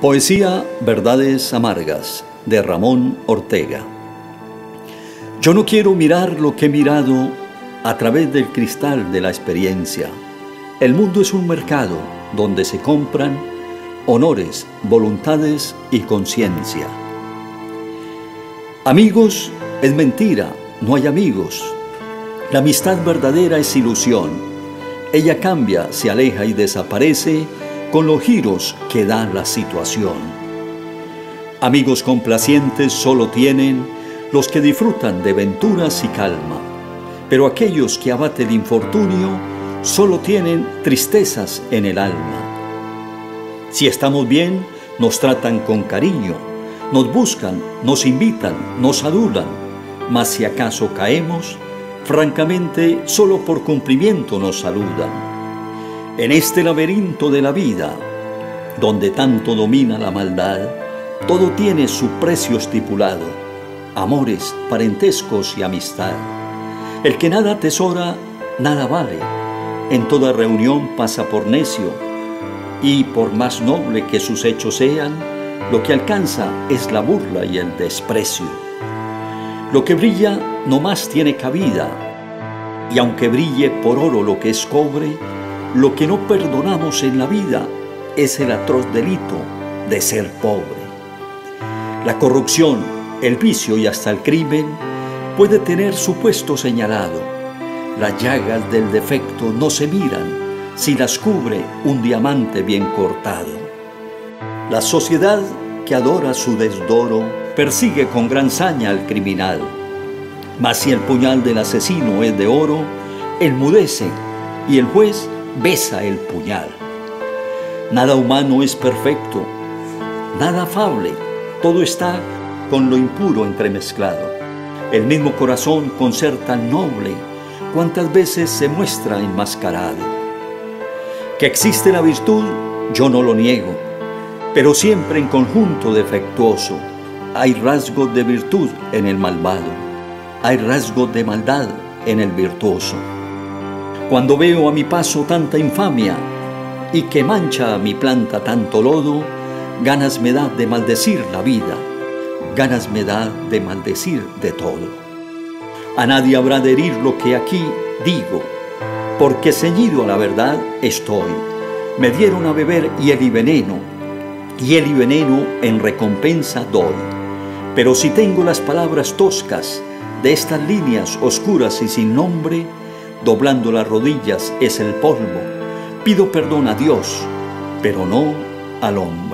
Poesía Verdades Amargas de Ramón Ortega. Yo no quiero mirar lo que he mirado a través del cristal de la experiencia. El mundo es un mercado donde se compran honores, voluntades y conciencia. Amigos es mentira, no hay amigos. La amistad verdadera es ilusión. Ella cambia, se aleja y desaparece con los giros que da la situación. Amigos complacientes solo tienen los que disfrutan de venturas y calma, pero aquellos que abate el infortunio solo tienen tristezas en el alma. Si estamos bien, nos tratan con cariño, nos buscan, nos invitan, nos adulan, mas si acaso caemos, francamente solo por cumplimiento nos saludan. En este laberinto de la vida, donde tanto domina la maldad, todo tiene su precio estipulado, amores, parentescos y amistad. El que nada atesora, nada vale. En toda reunión pasa por necio, y por más noble que sus hechos sean, lo que alcanza es la burla y el desprecio. Lo que brilla no más tiene cabida, y aunque brille por oro lo que es cobre, lo que no perdonamos en la vida es el atroz delito de ser pobre. La corrupción, el vicio y hasta el crimen puede tener su puesto señalado. Las llagas del defecto no se miran si las cubre un diamante bien cortado. La sociedad que adora su desdoro persigue con gran saña al criminal. Mas si el puñal del asesino es de oro, enmudece y el juez besa el puñal. Nada humano es perfecto, nada afable, todo está con lo impuro entremezclado. El mismo corazón con ser tan noble, cuántas veces se muestra enmascarado. Que existe la virtud, yo no lo niego, pero siempre en conjunto defectuoso. Hay rasgos de virtud en el malvado, hay rasgos de maldad en el virtuoso. Cuando veo a mi paso tanta infamia y que mancha a mi planta tanto lodo, ganas me da de maldecir la vida, ganas me da de maldecir de todo. A nadie habrá de herir lo que aquí digo, porque ceñido a la verdad estoy. Me dieron a beber hiel y veneno, hiel y veneno en recompensa doy. Pero si tengo las palabras toscas de estas líneas oscuras y sin nombre, doblando las rodillas es el polvo. Pido perdón a Dios, pero no al hombre.